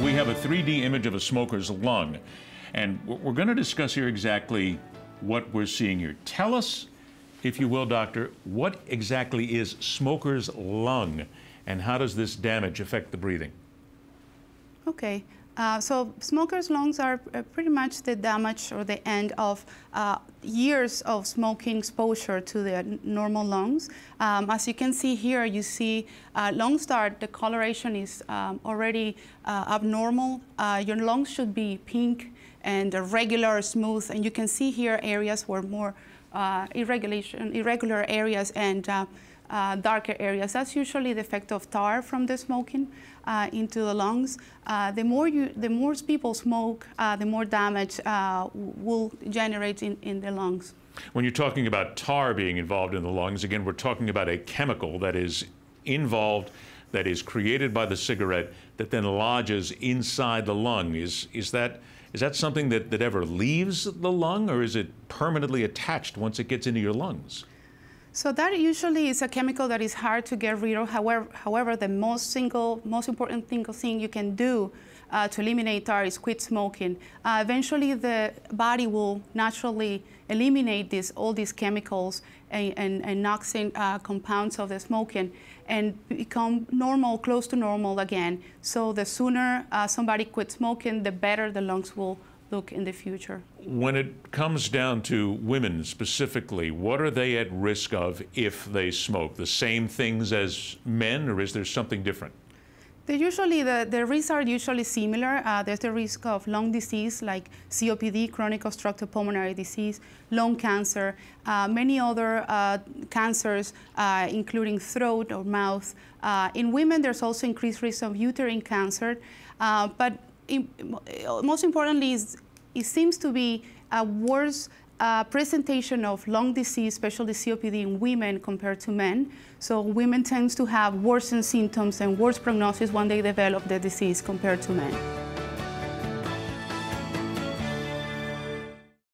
we have a 3D image of a smoker's lung. And we're going to discuss here exactly what we're seeing here. Tell us, if you will, doctor, what exactly is smoker's lung and how does this damage affect the breathing? Okay. Uh, so smokers' lungs are uh, pretty much the damage or the end of uh, years of smoking exposure to the normal lungs. Um, as you can see here, you see uh, lung start, the coloration is um, already uh, abnormal. Your lungs should be pink and regular, smooth, and you can see here areas where more irregular areas and uh, darker areas. That's usually the effect of tar from the smoking uh, into the lungs. Uh, the more you, the more people smoke, uh, the more damage uh, will generate in, in the lungs. When you're talking about tar being involved in the lungs, again, we're talking about a chemical that is involved, that is created by the cigarette, that then lodges inside the lung. Is, is, that, is that something that, that ever leaves the lung, or is it permanently attached once it gets into your lungs? So that usually is a chemical that is hard to get rid of. However, however the most single, most important single thing you can do uh, to eliminate tar is quit smoking. Uh, eventually, the body will naturally eliminate this, all these chemicals and, and, and noxious uh, compounds of the smoking and become normal, close to normal again. So the sooner uh, somebody quits smoking, the better the lungs will look in the future. When it comes down to women specifically, what are they at risk of if they smoke? The same things as men, or is there something different? They're usually, the, the risks are usually similar. Uh, there's the risk of lung disease like COPD, chronic obstructive pulmonary disease, lung cancer, uh, many other uh, cancers, uh, including throat or mouth. Uh, in women, there's also increased risk of uterine cancer. Uh, but most importantly, is, it seems to be a worse uh, presentation of lung disease, especially COPD in women compared to men. So women tend to have worsened symptoms and worse prognosis when they develop the disease compared to men.